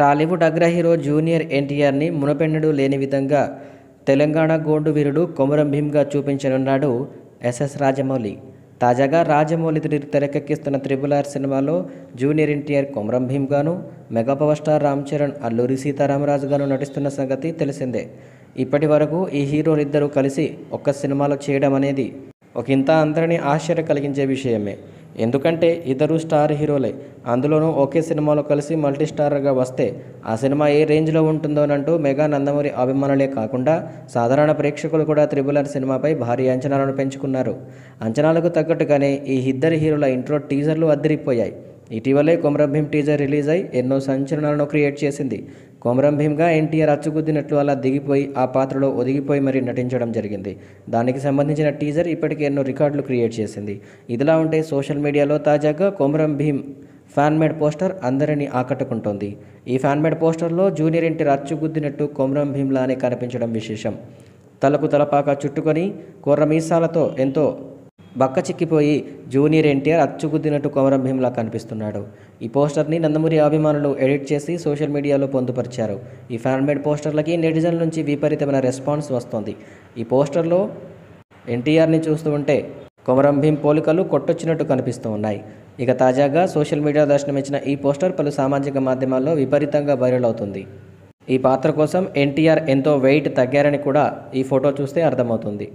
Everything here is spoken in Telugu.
టాలీవుడ్ అగ్ర హీరో జూనియర్ ఎన్టీఆర్ని మునపెన్నడు లేని విధంగా తెలంగాణ గోండు వీరుడు కొమరం భీమ్గా చూపించనున్నాడు ఎస్ఎస్ రాజమౌళి. తాజాగా రాజమౌళి తెరకెక్కిస్తున్న త్రిబుల్ ఆర్ సినిమాలో junior NTR Komaram భీమ్గాను mega power star Ram Charan Alluri సీతారామరాజుగాను నటిస్తున్న సంగతి తెలిసిందే. ఇప్పటి వరకు ఈ హీరోలిద్దరూ కలిసి ఒక్క సినిమాలో చేయడం అనేది ఒకంత అందరినీ ఆశ్చర్య కలిగించే విషయమే. ఎందుకంటే ఇద్దరు స్టార్ హీరోలే. అందులోనూ ఒకే సినిమాలో కలిసి మల్టీ స్టార్గా వస్తే ఆ సినిమా ఏ రేంజ్లో ఉంటుందోనంటూ మెగా నందమూరి అభిమానులే కాకుండా సాధారణ ప్రేక్షకులు కూడా త్రిబుల్ ఆర్ సినిమాపై భారీ అంచనాలను పెంచుకున్నారు. అంచనాలకు తగ్గట్టుగానే ఈ ఇద్దరి హీరోల ఇంట్రో టీజర్లు అద్దరిపోయాయి. ఇటీవలే కొమరభీం టీజర్ రిలీజ్ అయి ఎన్నో సంచలనాలను క్రియేట్ చేసింది. కొమరం భీమ్గా ఎన్టీఆర్ అచ్చుగుద్దినట్లు అలా దిగిపోయి ఆ పాత్రలో ఒదిగిపోయి మరీ నటించడం జరిగింది. దానికి సంబంధించిన టీజర్ ఇప్పటికే ఎన్నో రికార్డులు క్రియేట్ చేసింది. ఇదిలా ఉంటే సోషల్ మీడియాలో తాజాగా Komaram Bheem fan made poster అందరినీ ఆకట్టుకుంటోంది. ఈ ఫ్యాన్ మేడ్ పోస్టర్లో జూనియర్ ఎన్టీఆర్ అచ్చుగుద్దినట్టు కొమరం భీమ్లానే కనిపించడం విశేషం. తలకు తలపాక చుట్టుకొని కొర్ర మీసాలతో ఎంతో బక్క చిక్కిపోయి జూనియర్ ఎన్టీఆర్ అచ్చుగుద్దినట్టు కొమరం భీమ్లా కనిపిస్తున్నాడు. ఈ పోస్టర్ని నందమూరి అభిమానులు ఎడిట్ చేసి సోషల్ మీడియాలో పొందుపరిచారు. ఈ ఫ్యాన్మేడ్ పోస్టర్లకి నెటిజన్ల నుంచి విపరీతమైన రెస్పాన్స్ వస్తోంది. ఈ పోస్టర్లో ఎన్టీఆర్ని చూస్తూ ఉంటే కొమరం భీం పోలికలు కొట్టొచ్చినట్టు కనిపిస్తూ ఉన్నాయి. ఇక తాజాగా సోషల్ మీడియా దర్శనమిచ్చిన ఈ పోస్టర్ పలు సామాజిక మాధ్యమాల్లో విపరీతంగా వైరల్ అవుతుంది. ఈ పాత్ర కోసం ఎన్టీఆర్ ఎంతో వెయిట్ తగ్గారని కూడా ఈ ఫోటో చూస్తే అర్థమవుతుంది.